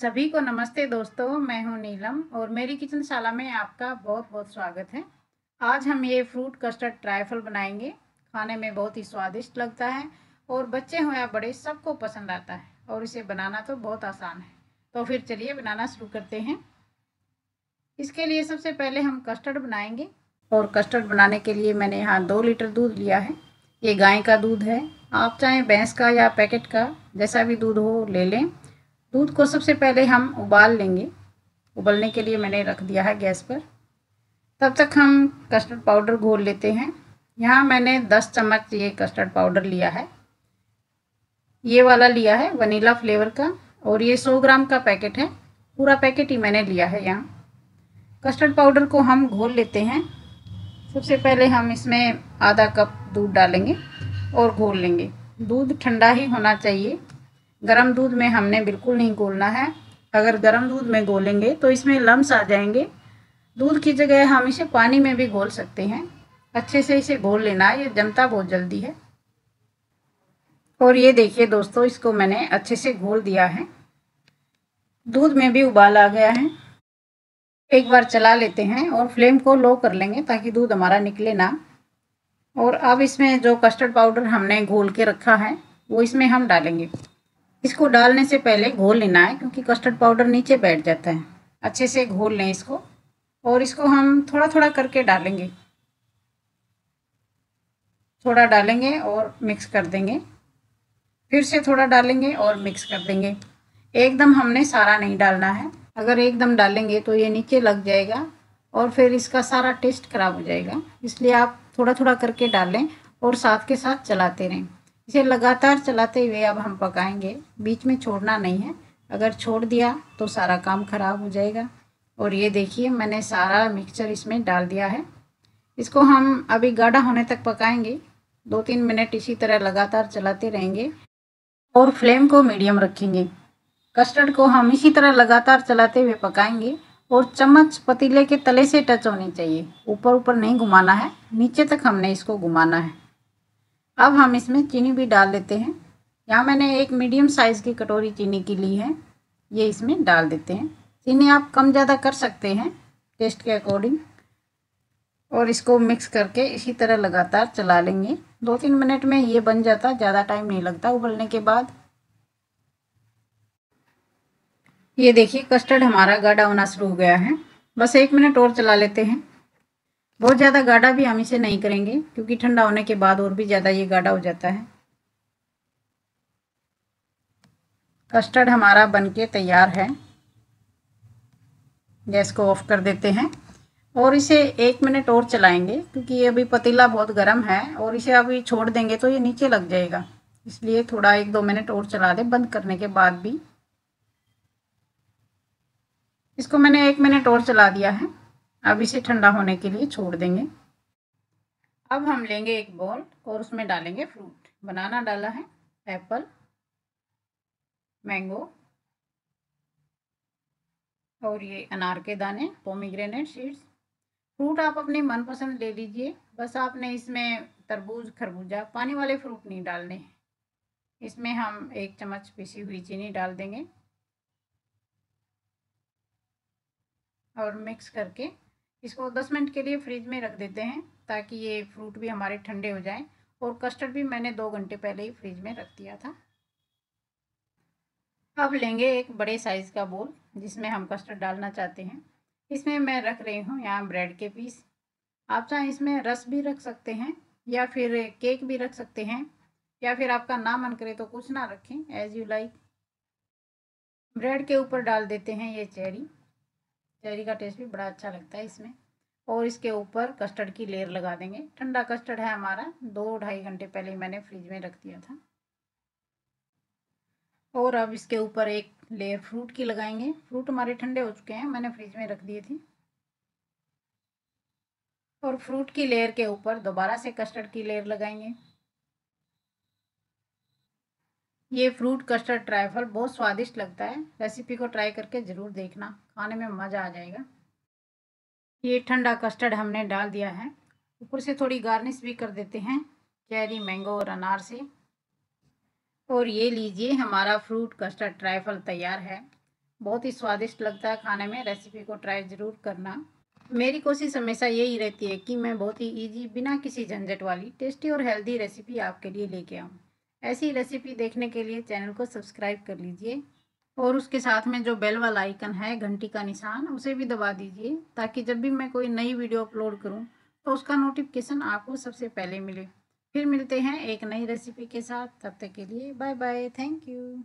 सभी को नमस्ते दोस्तों, मैं हूँ नीलम और मेरी किचन शाला में आपका बहुत बहुत स्वागत है। आज हम ये फ्रूट कस्टर्ड ट्राइफल बनाएँगे। खाने में बहुत ही स्वादिष्ट लगता है और बच्चे हो या बड़े, सबको पसंद आता है और इसे बनाना तो बहुत आसान है। तो फिर चलिए बनाना शुरू करते हैं। इसके लिए सबसे पहले हम कस्टर्ड बनाएँगे और कस्टर्ड बनाने के लिए मैंने यहाँ दो लीटर दूध लिया है। ये गाय का दूध है। आप चाहें भैंस का या पैकेट का, जैसा भी दूध हो, ले लें। दूध को सबसे पहले हम उबाल लेंगे। उबलने के लिए मैंने रख दिया है गैस पर। तब तक हम कस्टर्ड पाउडर घोल लेते हैं। यहाँ मैंने 10 चम्मच ये कस्टर्ड पाउडर लिया है। ये वाला लिया है वनीला फ्लेवर का और ये 100 ग्राम का पैकेट है। पूरा पैकेट ही मैंने लिया है यहाँ। कस्टर्ड पाउडर को हम घोल लेते हैं। सबसे पहले हम इसमें आधा कप दूध डालेंगे और घोल लेंगे। दूध ठंडा ही होना चाहिए। गरम दूध में हमने बिल्कुल नहीं घोलना है। अगर गरम दूध में घोलेंगे तो इसमें लम्स आ जाएँगे। दूध की जगह हम इसे पानी में भी घोल सकते हैं। अच्छे से इसे घोल लेना, ये जमता बहुत जल्दी है। और ये देखिए दोस्तों, इसको मैंने अच्छे से घोल दिया है। दूध में भी उबाल आ गया है। एक बार चला लेते हैं और फ्लेम को लो कर लेंगे ताकि दूध हमारा निकले ना। और अब इसमें जो कस्टर्ड पाउडर हमने घोल के रखा है, वो इसमें हम डालेंगे। इसको डालने से पहले घोल लेना है, क्योंकि कस्टर्ड पाउडर नीचे बैठ जाता है। अच्छे से घोल लें इसको, और इसको हम थोड़ा थोड़ा करके डालेंगे। थोड़ा डालेंगे और मिक्स कर देंगे। फिर से थोड़ा डालेंगे और मिक्स कर देंगे। एकदम हमने सारा नहीं डालना है। अगर एकदम डालेंगे तो ये नीचे लग जाएगा, और फिर इसका सारा टेस्ट खराब हो जाएगा। इसलिए आप थोड़ा थोड़ा करके डालें और साथ के साथ चलाते रहें। इसे लगातार चलाते हुए अब हम पकाएँगे। बीच में छोड़ना नहीं है। अगर छोड़ दिया तो सारा काम खराब हो जाएगा। और ये देखिए, मैंने सारा मिक्सचर इसमें डाल दिया है। इसको हम अभी गाढ़ा होने तक पकाएँगे। दो तीन मिनट इसी तरह लगातार चलाते रहेंगे और फ्लेम को मीडियम रखेंगे। कस्टर्ड को हम इसी तरह लगातार चलाते हुए पकाएँगे और चम्मच पतीले के तले से टच होनी चाहिए। ऊपर ऊपर नहीं घुमाना है। नीचे तक हमने इसको घुमाना है। अब हम इसमें चीनी भी डाल देते हैं। यहाँ मैंने एक मीडियम साइज़ की कटोरी चीनी की ली है। ये इसमें डाल देते हैं। चीनी आप कम ज़्यादा कर सकते हैं, टेस्ट के अकॉर्डिंग। और इसको मिक्स करके इसी तरह लगातार चला लेंगे। दो तीन मिनट में ये बन जाता, ज़्यादा टाइम नहीं लगता उबलने के बाद। ये देखिए, कस्टर्ड हमारा गाढ़ा होना शुरू हो गया है। बस एक मिनट और चला लेते हैं। बहुत ज़्यादा गाढ़ा भी हम इसे नहीं करेंगे, क्योंकि ठंडा होने के बाद और भी ज़्यादा ये गाढ़ा हो जाता है। कस्टर्ड हमारा बनके तैयार है। गैस को ऑफ़ कर देते हैं। और इसे एक मिनट और चलाएँगे, क्योंकि ये अभी पतीला बहुत गर्म है, और इसे अभी छोड़ देंगे तो ये नीचे लग जाएगा। इसलिए थोड़ा एक दो मिनट और चला दें, बंद करने के बाद भी। इसको मैंने एक मिनट और चला दिया है। अब इसे ठंडा होने के लिए छोड़ देंगे। अब हम लेंगे एक बॉल और उसमें डालेंगे फ्रूट बनाना डाला है एप्पल मैंगो और ये अनार के दाने पोमीग्रेनेट सीड्स फ्रूट आप अपने मनपसंद ले लीजिए। बस आपने इसमें तरबूज, खरबूजा, पानी वाले फ्रूट नहीं डालने इसमें हम एक चम्मच पिसी हुई चीनी डाल देंगे और मिक्स करके इसको 10 मिनट के लिए फ्रिज में रख देते हैं ताकि ये फ्रूट भी हमारे ठंडे हो जाएँ और कस्टर्ड भी मैंने दो घंटे पहले ही फ्रिज में रख दिया था। अब लेंगे एक बड़े साइज़ का बोल जिसमें हम कस्टर्ड डालना चाहते हैं। इसमें मैं रख रही हूँ यहाँ ब्रेड के पीस आप चाहें इसमें रस भी रख सकते हैं या फिर केक भी रख सकते हैं या फिर आपका ना मन करे तो कुछ ना रखें एज यू लाइक ब्रेड के ऊपर डाल देते हैं ये चेरी चेरी का टेस्ट भी बड़ा अच्छा लगता है इसमें। और इसके ऊपर कस्टर्ड की लेयर लगा देंगे। ठंडा कस्टर्ड है हमारा। दो ढाई घंटे पहले मैंने फ्रिज में रख दिया था। और अब इसके ऊपर एक लेयर फ्रूट की लगाएँगे। फ्रूट हमारे ठंडे हो चुके हैं। मैंने फ्रिज में रख दिए थे। और फ्रूट की लेयर के ऊपर दोबारा से कस्टर्ड की लेयर लगाएँगे। ये फ्रूट कस्टर्ड ट्राइफल बहुत स्वादिष्ट लगता है। रेसिपी को ट्राई करके ज़रूर देखना। खाने में मज़ा आ जाएगा। ये ठंडा कस्टर्ड हमने डाल दिया है। ऊपर से थोड़ी गार्निश भी कर देते हैं। चेरी मैंगो और अनार से। और ये लीजिए, हमारा फ्रूट कस्टर्ड ट्राइफल तैयार है। बहुत ही स्वादिष्ट लगता है खाने में। रेसिपी को ट्राई ज़रूर करना। मेरी कोशिश हमेशा यही रहती है कि मैं बहुत ही इजी बिना किसी झंझट वाली टेस्टी और हेल्दी रेसिपी आपके लिए लेके आऊँ। ऐसी रेसिपी देखने के लिए चैनल को सब्सक्राइब कर लीजिए। और उसके साथ में जो बेल वाला आइकन है, घंटी का निशान, उसे भी दबा दीजिए, ताकि जब भी मैं कोई नई वीडियो अपलोड करूँ तो उसका नोटिफिकेशन आपको सबसे पहले मिले। फिर मिलते हैं एक नई रेसिपी के साथ। तब तक के लिए बाय बाय थैंक यू